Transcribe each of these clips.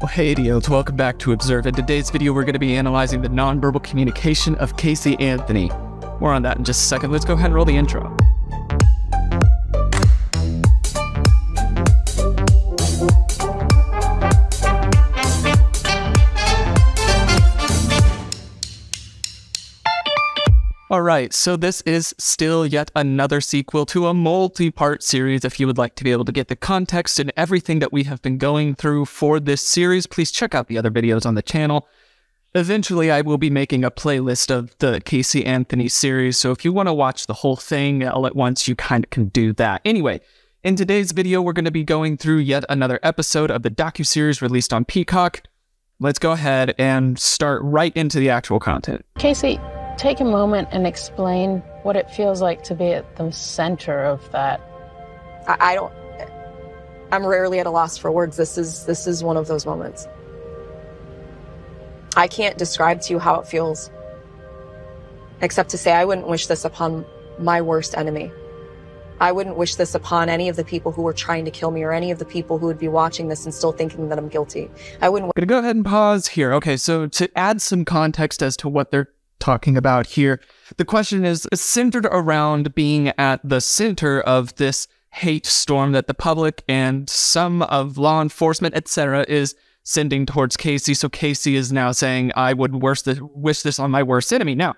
Well, hey idiots, welcome back to Observe. In today's video, we're going to be analyzing the nonverbal communication of Casey Anthony. More on that in just a second. Let's go ahead and roll the intro. Right, so this is still yet another sequel to a multi part series. If you would like to be able to get the context and everything that we have been going through for this series, please check out the other videos on the channel. Eventually, I will be making a playlist of the Casey Anthony series, so if you want to watch the whole thing all at once, you kind of can do that. Anyway, in today's video, we're going to be going through yet another episode of the docu-series released on Peacock. Let's go ahead and start right into the actual content. Casey, take a moment and explain what it feels like to be at the center of that. I, I don't. I'm rarely at a loss for words. This is this is one of those moments. I can't describe to you how it feels, except to say I wouldn't wish this upon my worst enemy. I wouldn't wish this upon any of the people who were trying to kill me or any of the people who would be watching this and still thinking that I'm guilty. I wouldn't. I'm gonna go ahead and pause here. Okay, so to add some context as to what they're talking about here. The question is centered around being at the center of this hate storm that the public and some of law enforcement, etc., is sending towards Casey. So Casey is now saying, I would this, wish this on my worst enemy. Now,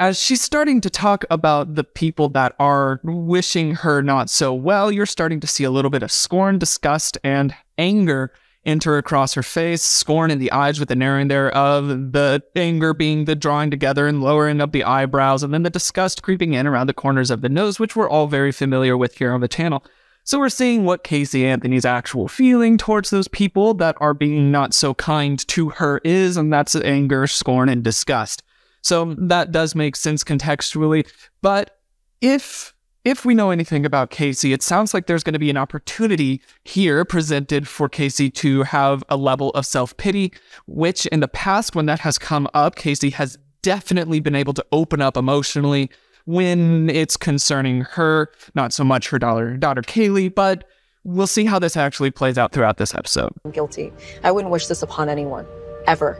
as she's starting to talk about the people that are wishing her not so well, you're starting to see a little bit of scorn, disgust, and anger enter across her face, scorn in the eyes with the narrowing thereof, the anger being the drawing together and lowering of the eyebrows, and then the disgust creeping in around the corners of the nose, which we're all very familiar with here on the channel. So we're seeing what Casey Anthony's actual feeling towards those people that are being not so kind to her is, and that's anger, scorn, and disgust. So that does make sense contextually, but if if we know anything about Casey, it sounds like there's going to be an opportunity here presented for Casey to have a level of self pity, which in the past, when that has come up, Casey has definitely been able to open up emotionally when it's concerning her, not so much her daughter, daughter Caylee, but we'll see how this actually plays out throughout this episode. I'm guilty. I wouldn't wish this upon anyone, ever.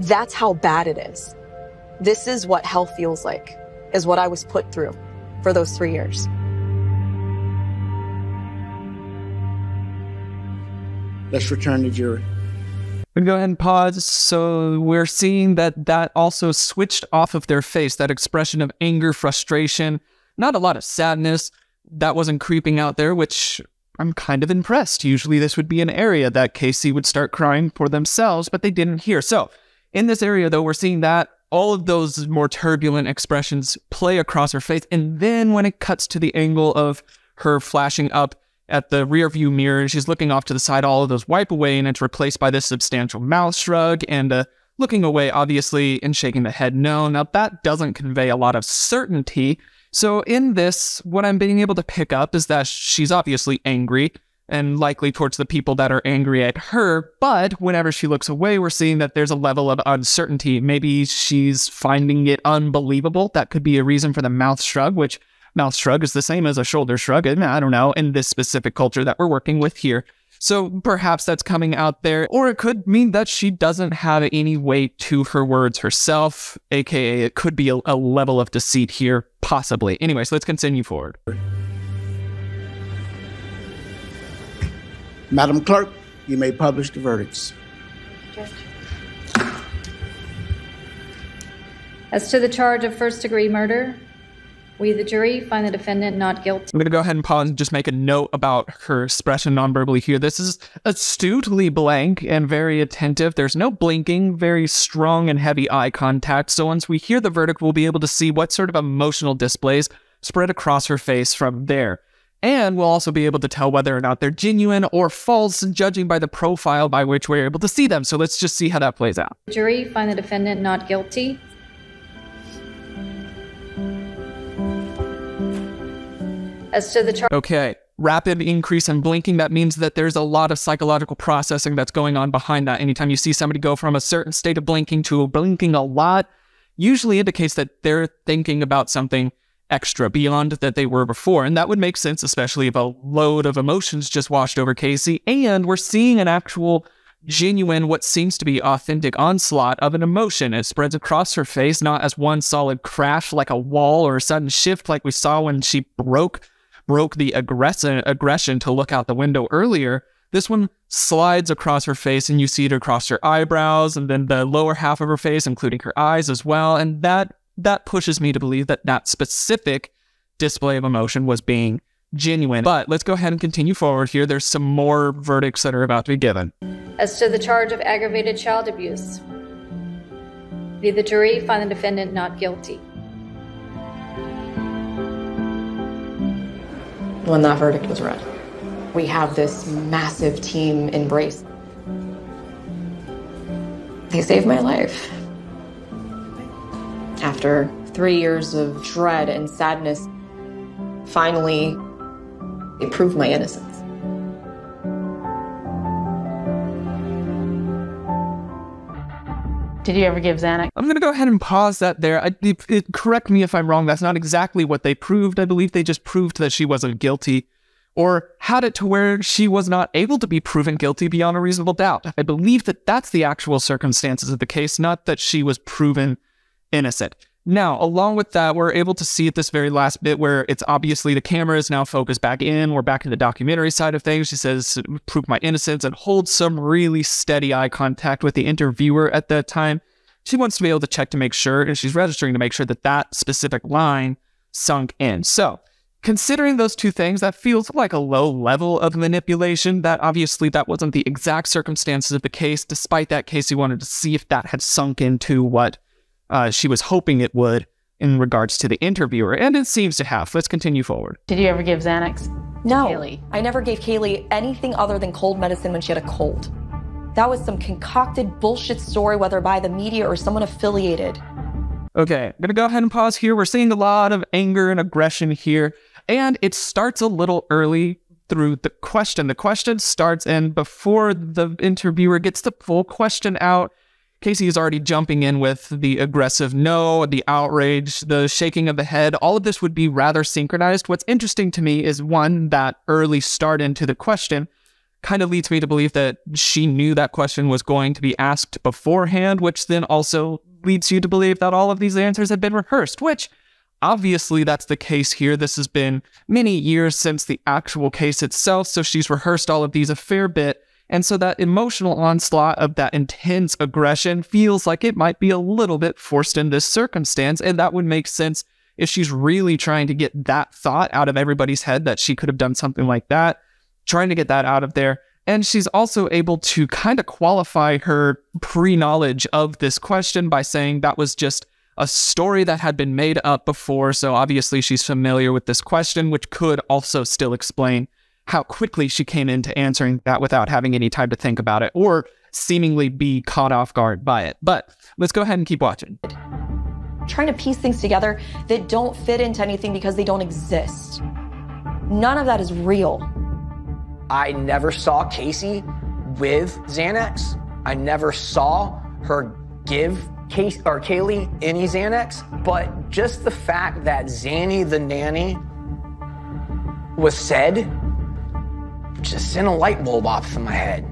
That's how bad it is. This is what hell feels like, is what I was put through for those three years. Let's return to jury. We go ahead and pause. So we're seeing that that also switched off of their face, that expression of anger, frustration, not a lot of sadness. That wasn't creeping out there, which I'm kind of impressed. Usually this would be an area that Casey would start crying for themselves, but they didn't here. So in this area, though, we're seeing that all of those more turbulent expressions play across her face. And then when it cuts to the angle of her flashing up at the rear view mirror, she's looking off to the side, all of those wipe away, and it's replaced by this substantial mouth shrug and uh, looking away, obviously, and shaking the head no. Now, that doesn't convey a lot of certainty. So, in this, what I'm being able to pick up is that she's obviously angry and likely towards the people that are angry at her. But whenever she looks away, we're seeing that there's a level of uncertainty. Maybe she's finding it unbelievable. That could be a reason for the mouth shrug, which mouth shrug is the same as a shoulder shrug. I don't know, in this specific culture that we're working with here. So perhaps that's coming out there, or it could mean that she doesn't have any weight to her words herself, aka it could be a, a level of deceit here, possibly. Anyway, so let's continue forward. Madam Clerk, you may publish the verdicts. As to the charge of first degree murder, we, the jury, find the defendant not guilty. I'm going to go ahead and pause and just make a note about her expression nonverbally here. This is astutely blank and very attentive. There's no blinking, very strong and heavy eye contact. So once we hear the verdict, we'll be able to see what sort of emotional displays spread across her face from there. And we'll also be able to tell whether or not they're genuine or false, judging by the profile by which we're able to see them. So let's just see how that plays out. Jury find the defendant not guilty. As to the charge. Okay. Rapid increase in blinking, that means that there's a lot of psychological processing that's going on behind that. Anytime you see somebody go from a certain state of blinking to blinking a lot, usually indicates that they're thinking about something extra beyond that they were before. And that would make sense, especially if a load of emotions just washed over Casey. And we're seeing an actual genuine, what seems to be authentic onslaught of an emotion. It spreads across her face, not as one solid crash like a wall or a sudden shift like we saw when she broke broke the aggression aggression to look out the window earlier. This one slides across her face and you see it across her eyebrows and then the lower half of her face, including her eyes as well. And that that pushes me to believe that that specific display of emotion was being genuine. But let's go ahead and continue forward here. There's some more verdicts that are about to be given. As to the charge of aggravated child abuse, we, the jury, find the defendant not guilty. When that verdict was read, we have this massive team embrace. They saved my life. After three years of dread and sadness, finally, it proved my innocence. Did you ever give Xanax? I'm going to go ahead and pause that there. I, it, it- correct me if I'm wrong. That's not exactly what they proved. I believe they just proved that she wasn't guilty or had it to where she was not able to be proven guilty beyond a reasonable doubt. I believe that that's the actual circumstances of the case, not that she was proven innocent. Now, along with that, we're able to see at this very last bit where it's obviously the camera is now focused back in. We're back in the documentary side of things. She says, prove my innocence and holds some really steady eye contact with the interviewer at that time. She wants to be able to check to make sure, and she's registering to make sure that that specific line sunk in. So, considering those two things, that feels like a low level of manipulation. That obviously that wasn't the exact circumstances of the case. Despite that, Casey wanted to see if that had sunk into what uh, she was hoping it would in regards to the interviewer, and it seems to have. Let's continue forward. Did you ever give Xanax? No, Caylee. I never gave Caylee anything other than cold medicine when she had a cold. That was some concocted bullshit story, whether by the media or someone affiliated. Okay, I'm gonna go ahead and pause here. We're seeing a lot of anger and aggression here, and it starts a little early through the question. The question starts, and before the interviewer gets the full question out, Casey is already jumping in with the aggressive no, the outrage, the shaking of the head. All of this would be rather synchronized. What's interesting to me is one, that early start into the question kind of leads me to believe that she knew that question was going to be asked beforehand, which then also leads you to believe that all of these answers had been rehearsed, which obviously that's the case here. This has been many years since the actual case itself, so she's rehearsed all of these a fair bit. And so that emotional onslaught of that intense aggression feels like it might be a little bit forced in this circumstance. And that would make sense if she's really trying to get that thought out of everybody's head that she could have done something like that, trying to get that out of there. And she's also able to kind of qualify her pre knowledge of this question by saying that was just a story that had been made up before. So obviously she's familiar with this question, which could also still explain how quickly she came into answering that without having any time to think about it or seemingly be caught off guard by it. But let's go ahead and keep watching. Trying to piece things together that don't fit into anything because they don't exist. None of that is real. I never saw Casey with Xanax. I never saw her give Case or Caylee any Xanax. But just the fact that Zanny the nanny was said just sent a light bulb off in my head.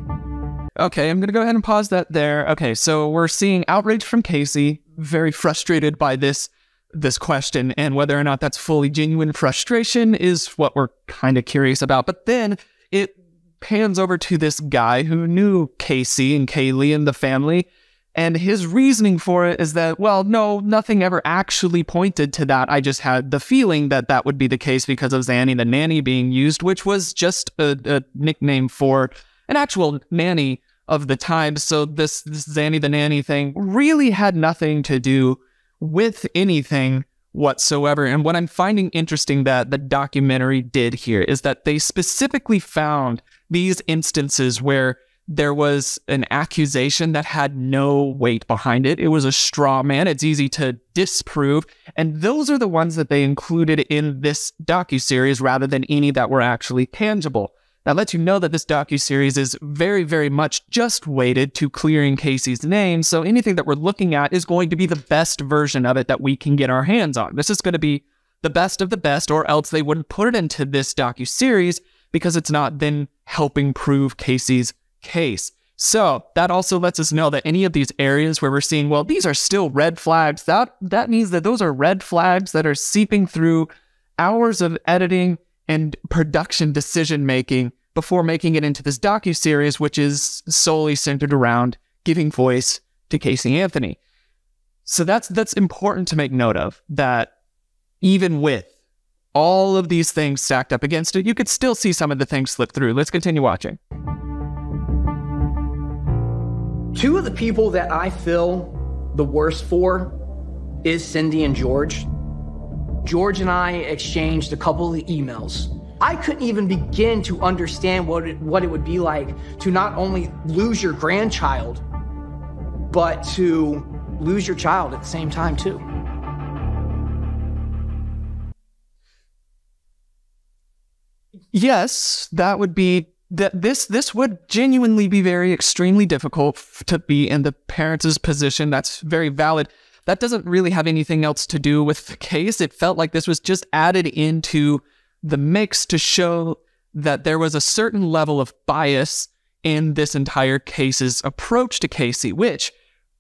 Okay, I'm going to go ahead and pause that there. Okay, so we're seeing outrage from Casey, very frustrated by this this question and whether or not that's fully genuine frustration is what we're kind of curious about. But then it pans over to this guy who knew Casey and Caylee and the family and his reasoning for it is that, well, no, nothing ever actually pointed to that. I just had the feeling that that would be the case because of Zanny the nanny being used, which was just a, a nickname for an actual nanny of the time. So this, this Zanny the nanny thing really had nothing to do with anything whatsoever. And what I'm finding interesting that the documentary did here is that they specifically found these instances where there was an accusation that had no weight behind it. It was a straw man. It's easy to disprove. And those are the ones that they included in this docuseries rather than any that were actually tangible. That lets you know that this docuseries is very, very much just weighted to clearing Casey's name. So anything that we're looking at is going to be the best version of it that we can get our hands on. This is going to be the best of the best, or else they wouldn't put it into this docuseries because it's not then helping prove Casey's case. So that also lets us know that any of these areas where we're seeing, well, these are still red flags, that that means that those are red flags that are seeping through hours of editing and production decision making before making it into this docu series, which is solely centered around giving voice to Casey Anthony. So that's that's important to make note of that even with all of these things stacked up against it, you could still see some of the things slip through. Let's continue watching. Two of the people that I feel the worst for is Cindy and George. George and I exchanged a couple of emails. I couldn't even begin to understand what it, what it would be like to not only lose your grandchild, but to lose your child at the same time, too. Yes, that would be that this this would genuinely be very extremely difficult to be in the parents' position. That's very valid. That doesn't really have anything else to do with the case. It felt like this was just added into the mix to show that there was a certain level of bias in this entire case's approach to Casey, which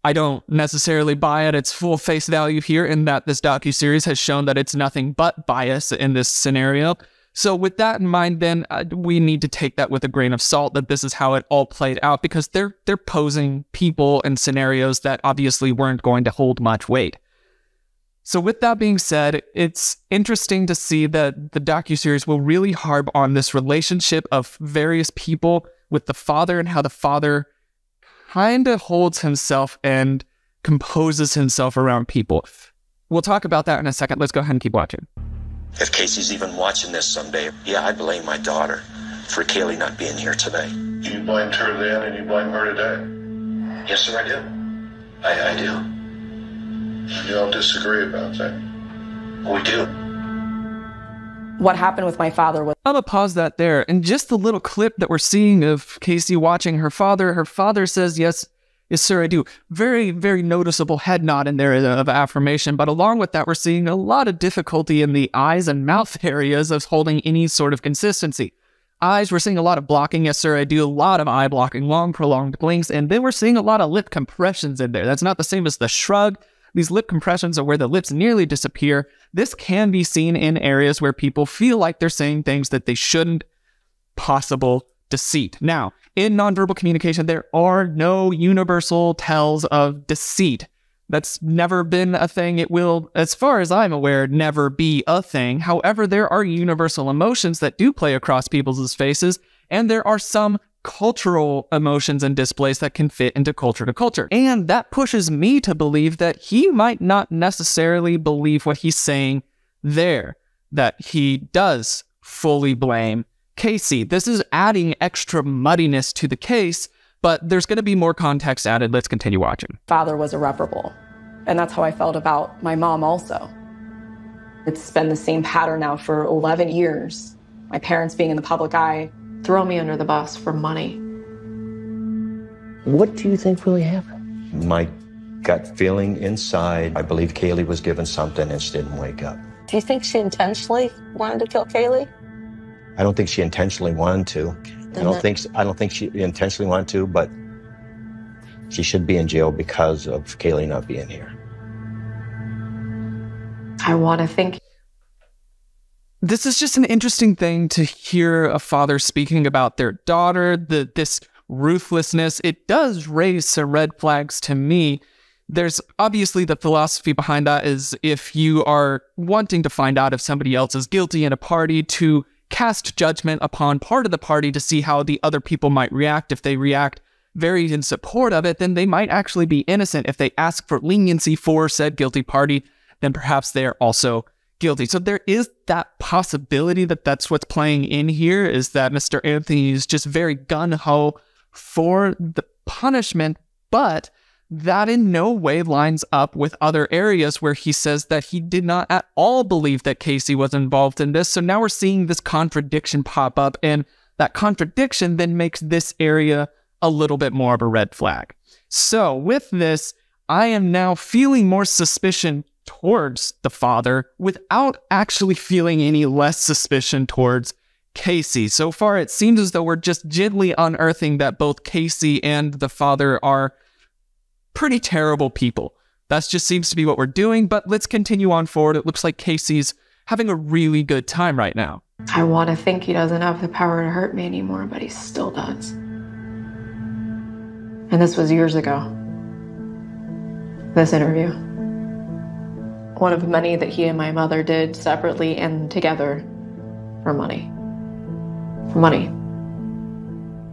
I don't necessarily buy at its full face value here in that this docu-series has shown that it's nothing but bias in this scenario. So with that in mind, then uh, we need to take that with a grain of salt that this is how it all played out because they're they're posing people and scenarios that obviously weren't going to hold much weight. So with that being said, it's interesting to see that the docu-series will really harp on this relationship of various people with the father and how the father kind of holds himself and composes himself around people. We'll talk about that in a second. Let's go ahead and keep watching. If Casey's even watching this someday, yeah, I blame my daughter for Caylee not being here today. You blamed her then and you blame her today. Yes, sir, I do. I, I do. You don't disagree about that. We do. What happened with my father was I'm gonna pause that there. And just the little clip that we're seeing of Casey watching her father, her father says, Yes, yes, sir, I do. Very, very noticeable head nod in there uh, of affirmation. But along with that, we're seeing a lot of difficulty in the eyes and mouth areas of holding any sort of consistency. Eyes, we're seeing a lot of blocking. Yes, sir, I do. A lot of eye blocking, long, prolonged blinks. And then we're seeing a lot of lip compressions in there. That's not the same as the shrug. These lip compressions are where the lips nearly disappear. This can be seen in areas where people feel like they're saying things that they shouldn't. Possible deceit. Now, in nonverbal communication, there are no universal tells of deceit. That's never been a thing. It will, as far as I'm aware, never be a thing. However, there are universal emotions that do play across people's faces, and there are some cultural emotions and displays that can fit into culture to culture. And that pushes me to believe that he might not necessarily believe what he's saying there, that he does fully blame Casey. This is adding extra muddiness to the case, but there's going to be more context added. Let's continue watching. father was irreparable. And that's how I felt about my mom also. It's been the same pattern now for 11 years. My parents being in the public eye, throw me under the bus for money. What do you think really happened? My gut feeling inside, I believe Caylee was given something and she didn't wake up. Do you think she intentionally wanted to kill Caylee? I don't think she intentionally wanted to. I don't that- think I don't think she intentionally wanted to, but she should be in jail because of Caylee not being here. I want to think this is just an interesting thing to hear a father speaking about their daughter, the this ruthlessness. It does raise some red flags to me. There's obviously the philosophy behind that is if you are wanting to find out if somebody else is guilty in a party to cast judgment upon part of the party to see how the other people might react. If they react very in support of it, then they might actually be innocent. If they ask for leniency for said guilty party, then perhaps they're also guilty. So there is that possibility that that's what's playing in here is that Mr. Anthony is just very gun ho for the punishment, but that in no way lines up with other areas where he says that he did not at all believe that Casey was involved in this. So now we're seeing this contradiction pop up, and that contradiction then makes this area a little bit more of a red flag. So with this, I am now feeling more suspicion towards the father without actually feeling any less suspicion towards Casey. So far, it seems as though we're just gently unearthing that both Casey and the father are pretty terrible people. That just seems to be what we're doing, but let's continue on forward. It looks like Casey's having a really good time right now. I want to think he doesn't have the power to hurt me anymore, but he still does. And this was years ago. This interview. One of many that he and my mother did separately and together for money. For money.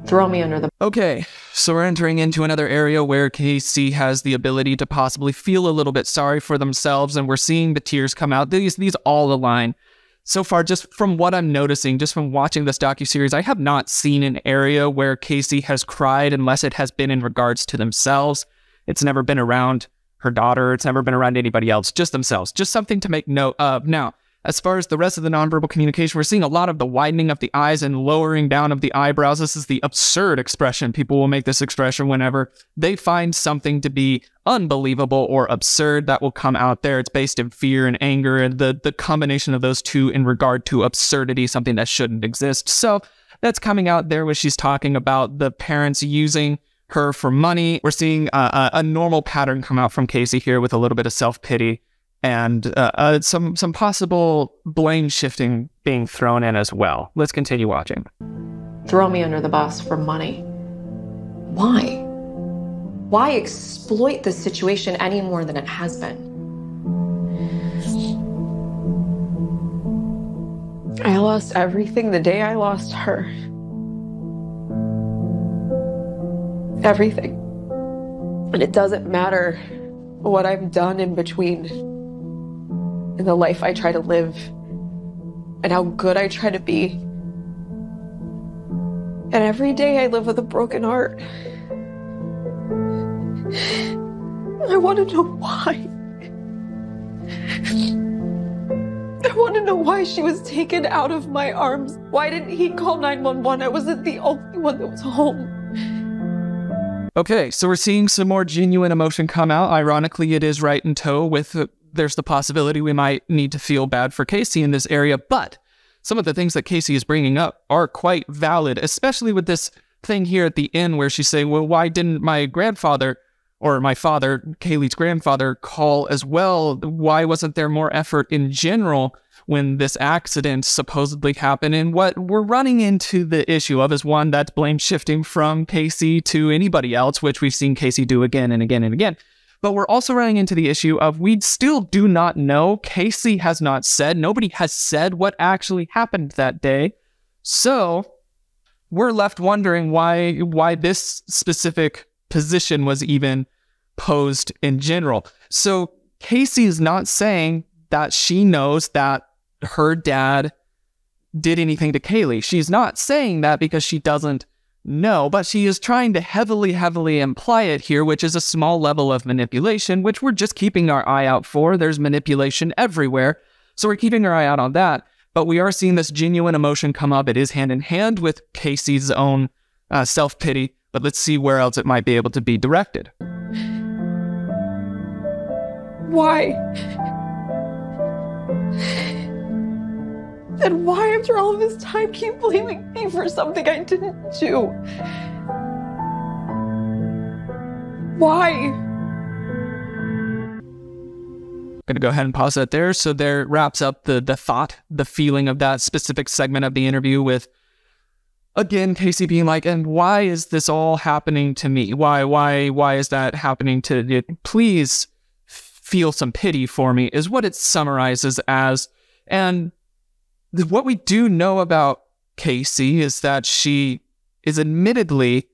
Throw me under the. Okay, so we're entering into another area where Casey has the ability to possibly feel a little bit sorry for themselves, and we're seeing the tears come out. These these all align. So far, just from what I'm noticing, just from watching this docu series, I have not seen an area where Casey has cried unless it has been in regards to themselves. It's never been around her daughter. It's never been around anybody else. Just themselves. Just something to make note of. Uh, now, as far as the rest of the nonverbal communication, we're seeing a lot of the widening of the eyes and lowering down of the eyebrows. This is the absurd expression. People will make this expression whenever they find something to be unbelievable or absurd that will come out there. It's based in fear and anger, and the, the combination of those two in regard to absurdity, something that shouldn't exist. So that's coming out there when she's talking about the parents using her for money. We're seeing a, a normal pattern come out from Casey here with a little bit of self pity and uh, uh, some some possible blame shifting being thrown in as well. Let's continue watching. Throw me under the bus for money. Why? Why exploit the situation any more than it has been? I lost everything the day I lost her. Everything. And it doesn't matter what I've done in between and the life I try to live and how good I try to be. And every day I live with a broken heart. I want to know why. I want to know why she was taken out of my arms. Why didn't he call 911? I wasn't the only one that was home. Okay, so we're seeing some more genuine emotion come out. Ironically, it is right in tow with there's the possibility we might need to feel bad for Casey in this area, but some of the things that Casey is bringing up are quite valid, especially with this thing here at the end where she's saying, well, why didn't my grandfather or my father, Caylee's grandfather, call as well? Why wasn't there more effort in general when this accident supposedly happened? And what we're running into the issue of is one that's blame shifting from Casey to anybody else, which we've seen Casey do again and again and again. But we're also running into the issue of we still do not know. Casey has not said, nobody has said what actually happened that day. So we're left wondering why why this specific position was even posed in general. So Casey is not saying that she knows that her dad did anything to Caylee. She's not saying that because she doesn't no, but she is trying to heavily, heavily imply it here, which is a small level of manipulation, which we're just keeping our eye out for. There's manipulation everywhere. So we're keeping our eye out on that. But we are seeing this genuine emotion come up. It is hand in hand with Casey's own uh, self pity, but let's see where else it might be able to be directed. Why? And why, after all of this time, keep blaming me for something I didn't do? Why? Going to go ahead and pause that there. So there wraps up the the thought, the feeling of that specific segment of the interview with again Casey being like, and why is this all happening to me? Why why why is that happening to you? Please feel some pity for me is what it summarizes as. And what we do know about Casey is that she is admittedly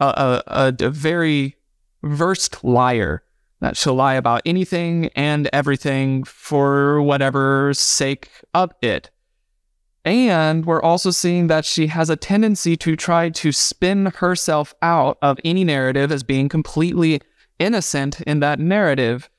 a, a, a, very versed liar. That she'll lie about anything and everything for whatever sake of it. And we're also seeing that she has a tendency to try to spin herself out of any narrative as being completely innocent in that narrative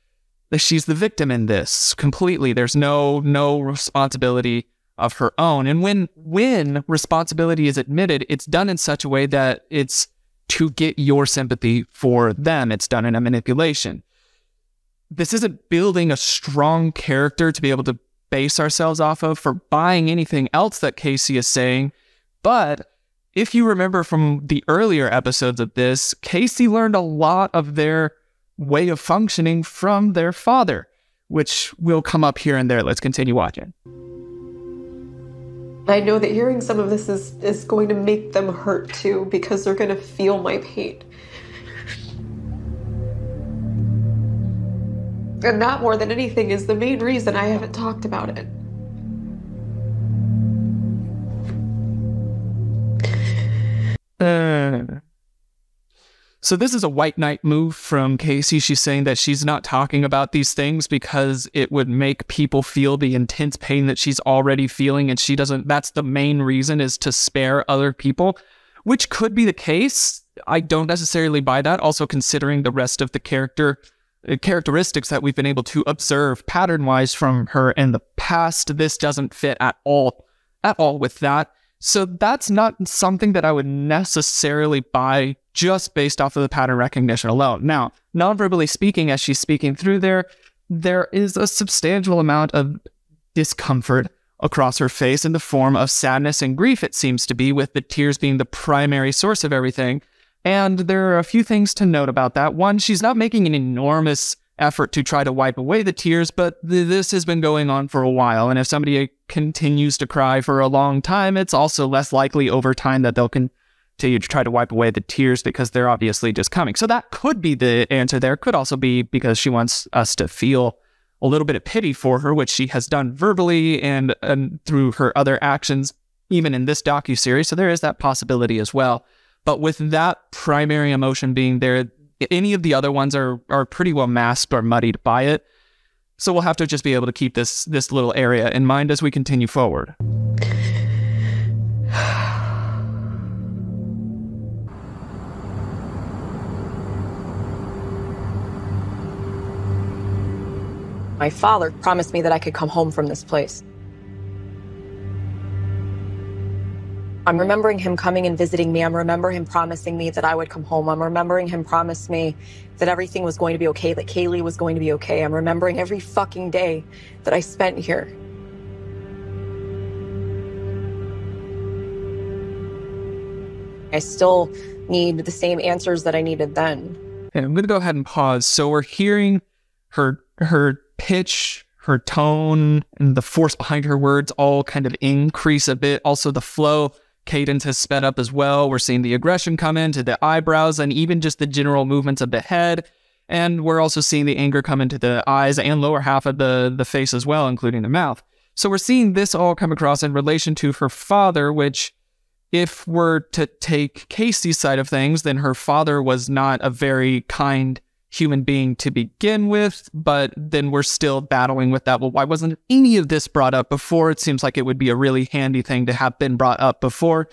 she's the victim in this completely. There's no no responsibility of her own. And when when responsibility is admitted, it's done in such a way that it's to get your sympathy for them. It's done in a manipulation. This isn't building a strong character to be able to base ourselves off of for buying anything else that Casey is saying. But if you remember from the earlier episodes of this, Casey learned a lot of their way of functioning from their father, which will come up here and there. Let's continue watching. I know that hearing some of this is, is going to make them hurt too because they're going to feel my pain. And that more than anything is the main reason I haven't talked about it. Uh, so this is a white knight move from Casey. She's saying that she's not talking about these things because it would make people feel the intense pain that she's already feeling and she doesn't that's the main reason is to spare other people, which could be the case. I don't necessarily buy that also considering the rest of the character uh, characteristics that we've been able to observe pattern-wise from her in the past. This doesn't fit at all at all with that. So that's not something that I would necessarily buy just based off of the pattern recognition alone. Now, non-verbally speaking, as she's speaking through there, there is a substantial amount of discomfort across her face in the form of sadness and grief, it seems to be, with the tears being the primary source of everything. And there are a few things to note about that. One, she's not making an enormous effort to try to wipe away the tears, but th- this has been going on for a while. And if somebody continues to cry for a long time, it's also less likely over time that they'll continue to you try to wipe away the tears because they're obviously just coming. So that could be the answer there. Could also be because she wants us to feel a little bit of pity for her, which she has done verbally and, and through her other actions, even in this docu series. So there is that possibility as well. But with that primary emotion being there, any of the other ones are are pretty well masked or muddied by it. So we'll have to just be able to keep this this little area in mind as we continue forward. My father promised me that I could come home from this place. I'm remembering him coming and visiting me. I'm remembering him promising me that I would come home. I'm remembering him promise me that everything was going to be okay, that Caylee was going to be okay. I'm remembering every fucking day that I spent here. I still need the same answers that I needed then. And I'm going to go ahead and pause. So we're hearing her her pitch her tone and the force behind her words all kind of increase a bit. Also, the flow cadence has sped up as well. We're seeing the aggression come into the eyebrows and even just the general movements of the head. And we're also seeing the anger come into the eyes and lower half of the, the face as well, including the mouth. So we're seeing this all come across in relation to her father, which, if we're to take Casey's side of things, then her father was not a very kind human being to begin with, but then we're still battling with that. Well, why wasn't any of this brought up before? It seems like it would be a really handy thing to have been brought up before,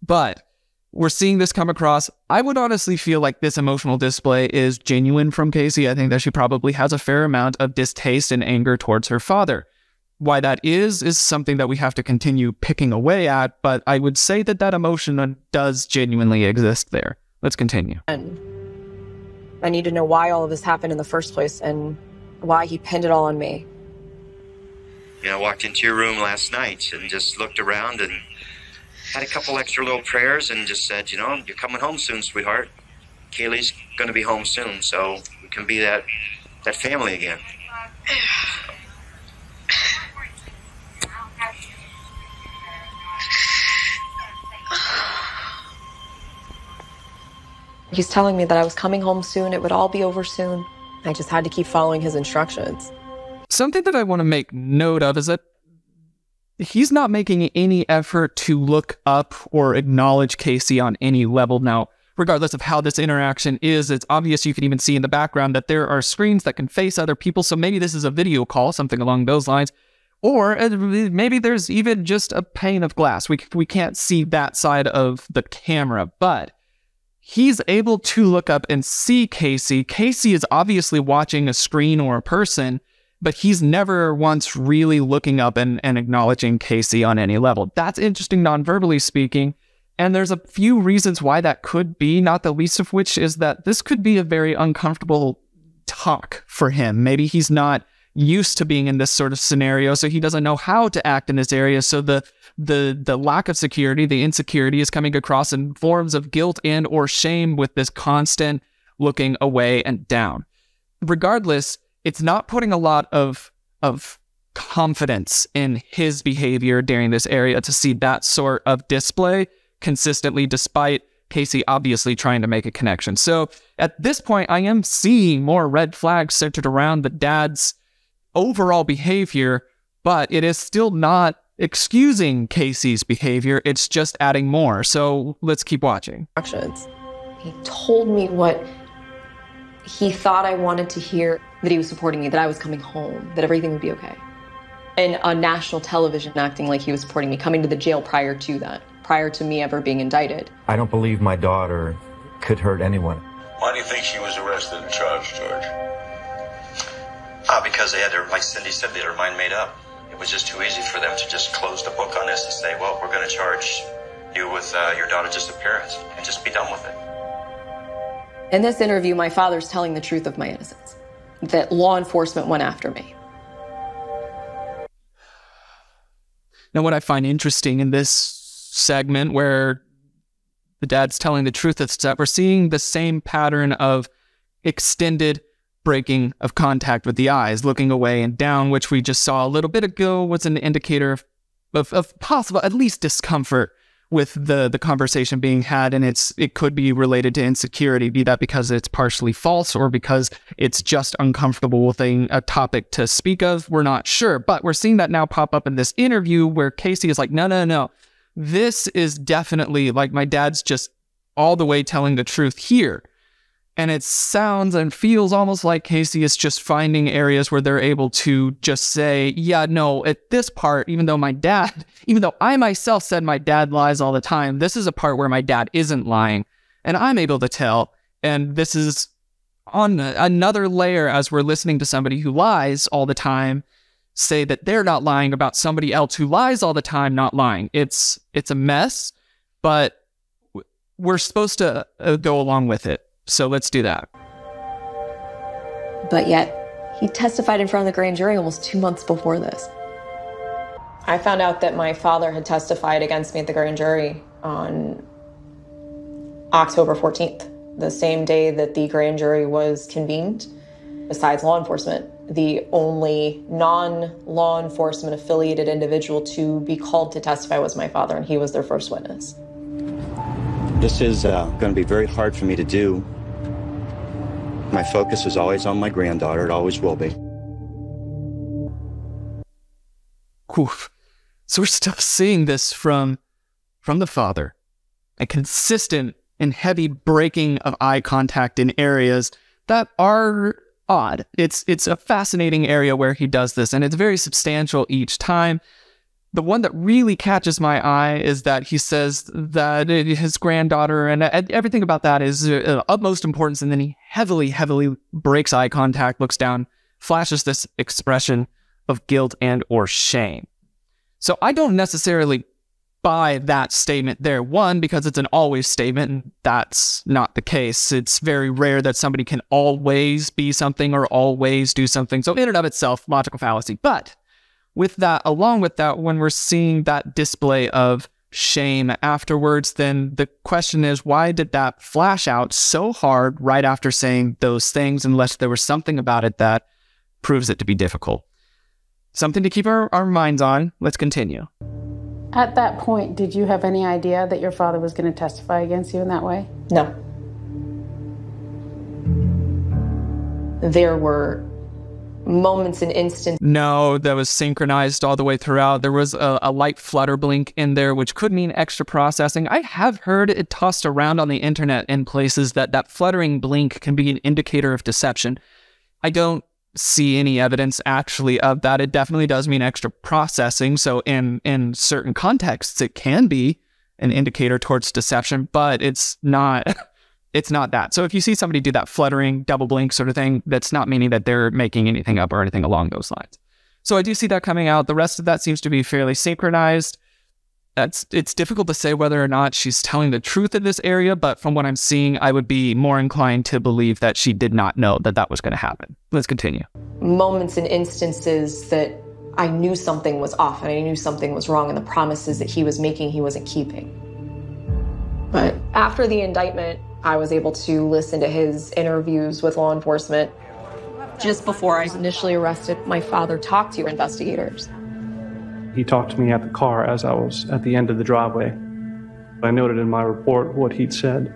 but we're seeing this come across. I would honestly feel like this emotional display is genuine from Casey. I think that she probably has a fair amount of distaste and anger towards her father. Why that is, is something that we have to continue picking away at, but I would say that that emotion does genuinely exist there. Let's continue. And I need to know why all of this happened in the first place and why he pinned it all on me. You know, I walked into your room last night and just looked around and had a couple extra little prayers and just said, you know, you're coming home soon, sweetheart. Caylee's going to be home soon, so we can be that that family again. He's telling me that I was coming home soon, it would all be over soon. I just had to keep following his instructions. Something that I want to make note of is that he's not making any effort to look up or acknowledge Casey on any level. Now, regardless of how this interaction is, it's obvious you can even see in the background that there are screens that can face other people. So maybe this is a video call, something along those lines. Or uh, maybe there's even just a pane of glass. We, we can't see that side of the camera, but he's able to look up and see Casey. Casey is obviously watching a screen or a person, but he's never once really looking up and, and acknowledging Casey on any level. That's interesting, non verbally speaking. And there's a few reasons why that could be, not the least of which is that this could be a very uncomfortable talk for him. Maybe he's not used to being in this sort of scenario, so he doesn't know how to act in this area. So the the the lack of security, the insecurity is coming across in forms of guilt and or shame with this constant looking away and down. Regardless, it's not putting a lot of of confidence in his behavior during this area to see that sort of display consistently despite Casey obviously trying to make a connection. So at this point, I am seeing more red flags centered around the dad's overall behavior, but it is still not excusing Casey's behavior. It's just adding more. So let's keep watching. Actions. He told me what he thought I wanted to hear that he was supporting me, that I was coming home, that everything would be okay. And on national television, acting like he was supporting me, coming to the jail prior to that, prior to me ever being indicted. I don't believe my daughter could hurt anyone. Why do you think she was arrested and charged, George? Ah, because they had their, like Cindy said, they had their mind made up. It was just too easy for them to just close the book on this and say, well, we're going to charge you with uh, your daughter's disappearance and just be done with it. In this interview, my father's telling the truth of my innocence, that law enforcement went after me. Now, what I find interesting in this segment where the dad's telling the truth is that we're seeing the same pattern of extended breaking of contact with the eyes, looking away and down, which we just saw a little bit ago was an indicator of, of, of possible, at least discomfort with the the conversation being had. And it's it could be related to insecurity be that because it's partially false or because it's just uncomfortable a, a topic to speak of. We're not sure but we're seeing that now pop up in this interview where casey is like no no no. This is definitely like my dad's just all the way telling the truth here and it sounds and feels almost like Casey is just finding areas where they're able to just say, yeah, no, at this part, even though my dad, even though I myself said my dad lies all the time, this is a part where my dad isn't lying. And I'm able to tell. And this is on another layer as we're listening to somebody who lies all the time say that they're not lying about somebody else who lies all the time not lying. It's it's a mess, but we're supposed to uh, go along with it. So let's do that. But yet, he testified in front of the grand jury almost two months before this. I found out that my father had testified against me at the grand jury on October 14th, the same day that the grand jury was convened. Besides law enforcement, the only non law enforcement affiliated individual to be called to testify was my father, and he was their first witness. This is uh, going to be very hard for me to do. My focus is always on my granddaughter. It always will be. Oof. So we're still seeing this from from the father, a consistent and heavy breaking of eye contact in areas that are odd. It's it's a fascinating area where he does this, and it's very substantial each time the one that really catches my eye is that he says that his granddaughter and everything about that is uh, utmost importance. And then he heavily, heavily breaks eye contact, looks down, flashes this expression of guilt and or shame. So I don't necessarily buy that statement there. One, because it's an always statement, and that's not the case. It's very rare that somebody can always be something or always do something. So in and of itself, logical fallacy. But with that, along with that, when we're seeing that display of shame afterwards, then the question is why did that flash out so hard right after saying those things, unless there was something about it that proves it to be difficult? Something to keep our, our minds on. Let's continue. At that point, did you have any idea that your father was going to testify against you in that way? No. There were moments and instances. No, that was synchronized all the way throughout. There was a, a, light flutter blink in there, which could mean extra processing. I have heard it tossed around on the internet in places that that fluttering blink can be an indicator of deception. I don't see any evidence actually of that. It definitely does mean extra processing. So in in certain contexts, it can be an indicator towards deception, but it's not. it's not that. So if you see somebody do that fluttering, double blink sort of thing, that's not meaning that they're making anything up or anything along those lines. So I do see that coming out. The rest of that seems to be fairly synchronized. That's it's difficult to say whether or not she's telling the truth in this area, but from what I'm seeing, I would be more inclined to believe that she did not know that that was going to happen. Let's continue. Moments and instances that I knew something was off and I knew something was wrong, and the promises that he was making, he wasn't keeping. But after the indictment, I was able to listen to his interviews with law enforcement. Just before I was initially arrested, my father talked to investigators. He talked to me at the car as I was at the end of the driveway. I noted in my report what he'd said.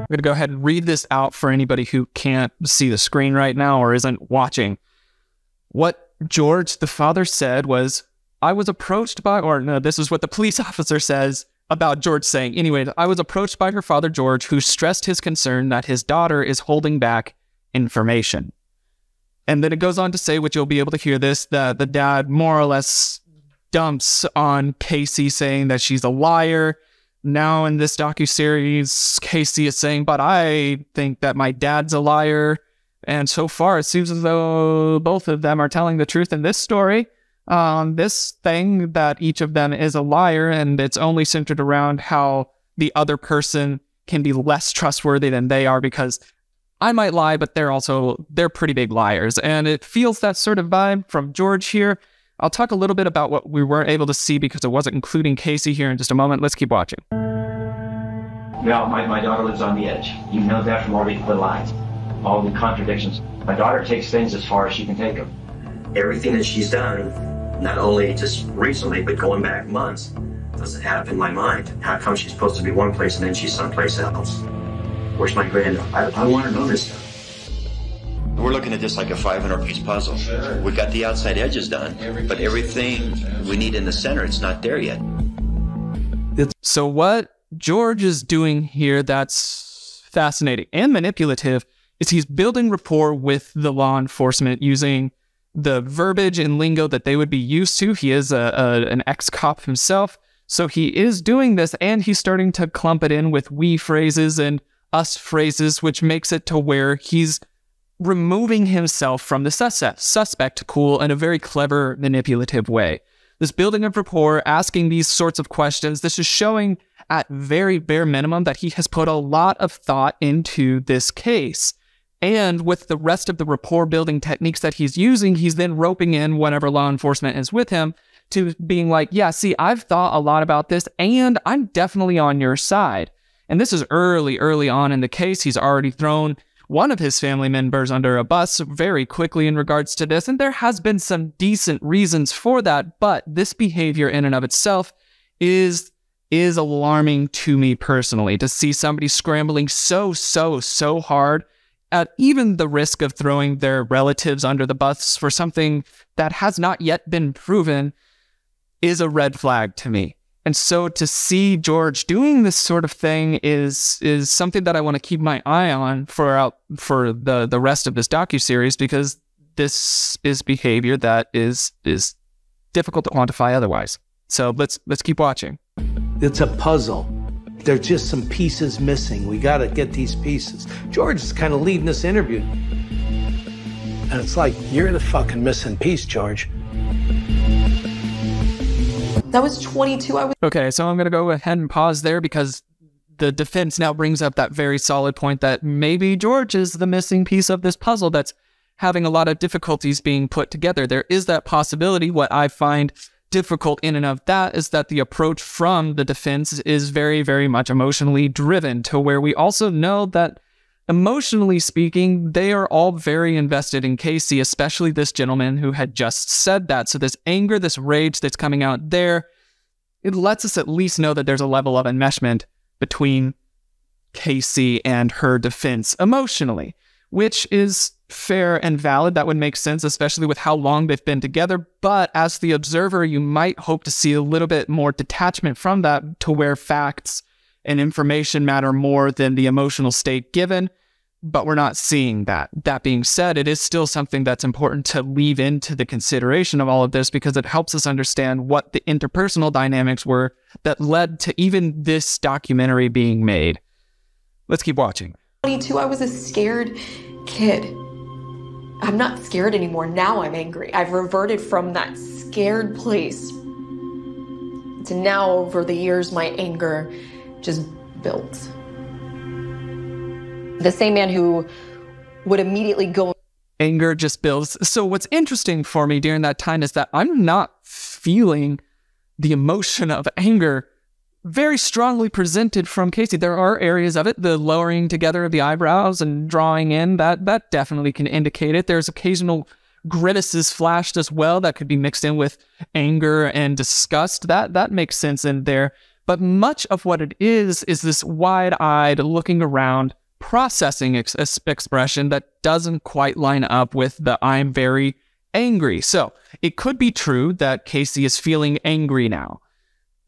I'm going to go ahead and read this out for anybody who can't see the screen right now or isn't watching. What George, the father, said was, I was approached by, or no, this is what the police officer says about George saying, anyway, I was approached by her father, George, who stressed his concern that his daughter is holding back information. And then it goes on to say, which you'll be able to hear this, that the dad more or less dumps on Casey saying that she's a liar. Now in this docu-series, Casey is saying, but I think that my dad's a liar. And so far, it seems as though both of them are telling the truth in this story. Um, this thing that each of them is a liar, and it's only centered around how the other person can be less trustworthy than they are because I might lie, but they're also they're pretty big liars, and it feels that sort of vibe from George here. I'll talk a little bit about what we weren't able to see because it wasn't including Casey here in just a moment. Let's keep watching. Yeah, my, my daughter lives on the edge. You know that from all the, the lies, all the contradictions. My daughter takes things as far as she can take them. Everything that she's done, not only just recently, but going back months, doesn't add up in my mind. How come she's supposed to be one place and then she's someplace else? Where's my granddaughter? I, I want to know this stuff. We're looking at this like a 500 piece puzzle. We've got the outside edges done, but everything we need in the center, it's not there yet. So, what George is doing here that's fascinating and manipulative is he's building rapport with the law enforcement using the verbiage and lingo that they would be used to. He is a, a an ex cop himself. So he is doing this and he's starting to clump it in with we phrases and us phrases, which makes it to where he's removing himself from the suspect, suspect cool in a very clever, manipulative way. This building of rapport, asking these sorts of questions, this is showing at very bare minimum that he has put a lot of thought into this case. And with the rest of the rapport building techniques that he's using, he's then roping in whenever law enforcement is with him to being like, yeah, see, I've thought a lot about this and I'm definitely on your side. And this is early, early on in the case. He's already thrown one of his family members under a bus very quickly in regards to this. And there has been some decent reasons for that. But this behavior in and of itself is is alarming to me personally to see somebody scrambling so, so, so hard at even the risk of throwing their relatives under the bus for something that has not yet been proven is a red flag to me. And so to see George doing this sort of thing is is something that I want to keep my eye on for out for the the rest of this docu series because this is behavior that is is difficult to quantify otherwise. So let's let's keep watching. It's a puzzle. There's just some pieces missing. We got to get these pieces. George is kind of leading this interview. And it's like, you're the fucking missing piece, George. That was 22. I was Okay, so I'm going to go ahead and pause there because the defense now brings up that very solid point that maybe George is the missing piece of this puzzle that's having a lot of difficulties being put together. There is that possibility. What I find difficult in and of that is that the approach from the defense is very, very much emotionally driven to where we also know that emotionally speaking, they are all very invested in Casey, especially this gentleman who had just said that. So this anger, this rage that's coming out there, it lets us at least know that there's a level of enmeshment between Casey and her defense emotionally, which is fair and valid. That would make sense, especially with how long they've been together. But as the observer, you might hope to see a little bit more detachment from that to where facts and information matter more than the emotional state given. But we're not seeing that. That being said, it is still something that's important to leave into the consideration of all of this because it helps us understand what the interpersonal dynamics were that led to even this documentary being made. Let's keep watching. 22. I was a scared kid. I'm not scared anymore. Now I'm angry. I've reverted from that scared place to now, over the years, my anger just built. The same man who would immediately go. Anger just builds. So, what's interesting for me during that time is that I'm not feeling the emotion of anger very strongly presented from Casey. There are areas of it, the lowering together of the eyebrows and drawing in, that that definitely can indicate it. There's occasional grimaces flashed as well that could be mixed in with anger and disgust. That that makes sense in there. But much of what it is is this wide-eyed looking around processing ex- expression that doesn't quite line up with the I'm very angry. So, it could be true that Casey is feeling angry now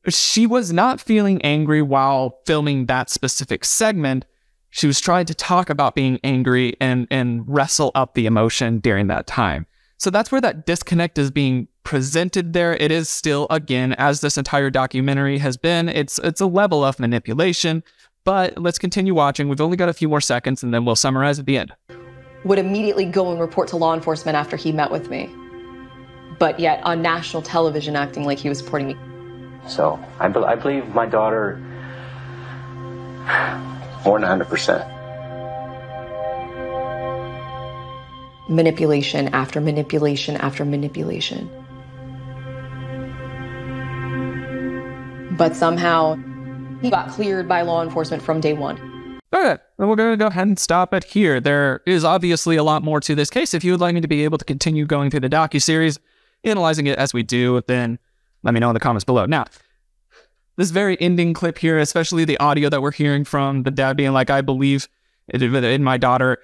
she was not feeling angry while filming that specific segment. She was trying to talk about being angry and, and wrestle up the emotion during that time. So that's where that disconnect is being presented there. It is still, again, as this entire documentary has been, it's it's a level of manipulation. But let's continue watching. We've only got a few more seconds and then we'll summarize at the end. Would immediately go and report to law enforcement after he met with me. But yet on national television acting like he was supporting me. So I, be- I believe my daughter more than 100%. Manipulation after manipulation after manipulation. But somehow he got cleared by law enforcement from day one. All right, then we're going to go ahead and stop it here. There is obviously a lot more to this case. If you would like me to be able to continue going through the docu series, analyzing it as we do, then let me know in the comments below. Now, this very ending clip here, especially the audio that we're hearing from the dad being like, I believe in my daughter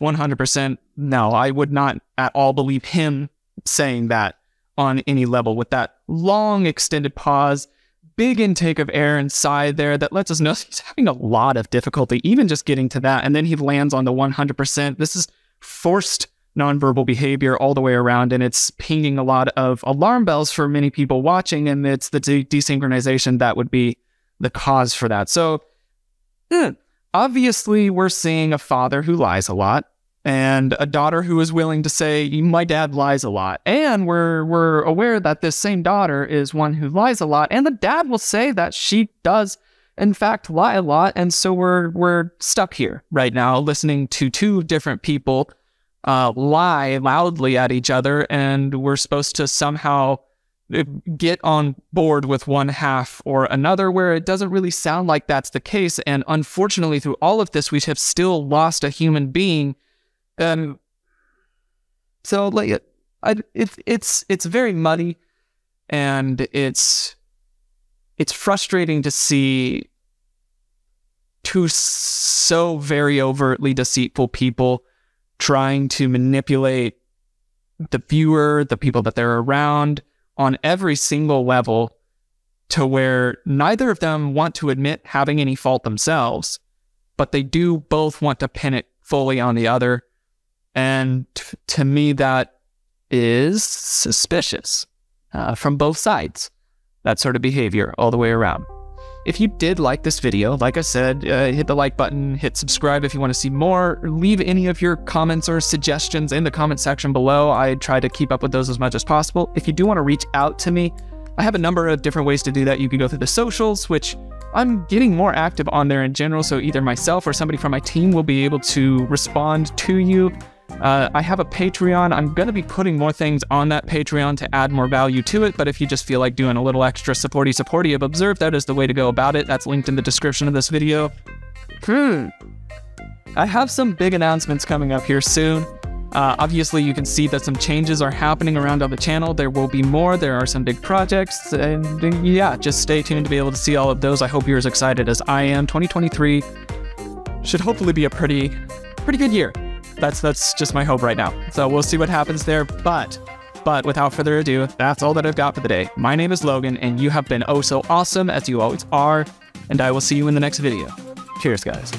100%. No, I would not at all believe him saying that on any level with that long extended pause, big intake of air inside there that lets us know he's having a lot of difficulty, even just getting to that. And then he lands on the 100%. This is forced nonverbal behavior all the way around, and it's pinging a lot of alarm bells for many people watching, and it's the de- desynchronization that would be the cause for that. So, eh, obviously, we're seeing a father who lies a lot, and a daughter who is willing to say, "My dad lies a lot," and we're we're aware that this same daughter is one who lies a lot, and the dad will say that she does. In fact, lie a lot, and so we're we're stuck here right now, listening to two different people uh, lie loudly at each other, and we're supposed to somehow uh, get on board with one half or another, where it doesn't really sound like that's the case. And unfortunately, through all of this, we have still lost a human being. And so, like, I, it, it's it's very muddy, and it's it's frustrating to see two so very overtly deceitful people trying to manipulate the viewer, the people that they're around on every single level to where neither of them want to admit having any fault themselves, but they do both want to pin it fully on the other. And to me, that is suspicious uh, from both sides, that sort of behavior all the way around. If you did like this video, like I said, uh, hit the like button, hit subscribe if you want to see more, leave any of your comments or suggestions in the comment section below. I try to keep up with those as much as possible. If you do want to reach out to me, I have a number of different ways to do that. You can go through the socials, which I'm getting more active on there in general, so either myself or somebody from my team will be able to respond to you. Uh, I have a Patreon. I'm going to be putting more things on that Patreon to add more value to it. But if you just feel like doing a little extra supporty supporty of Observe, that is the way to go about it. That's linked in the description of this video. Hmm. I have some big announcements coming up here soon. Uh, obviously, you can see that some changes are happening around on the channel. There will be more. There are some big projects. And yeah, just stay tuned to be able to see all of those. I hope you're as excited as I am. 2023 should hopefully be a pretty, pretty good year that's that's just my hope right now. So we'll see what happens there. But but without further ado, that's all that I've got for the day. My name is Logan, and you have been oh so awesome as you always are. And I will see you in the next video. Cheers, guys.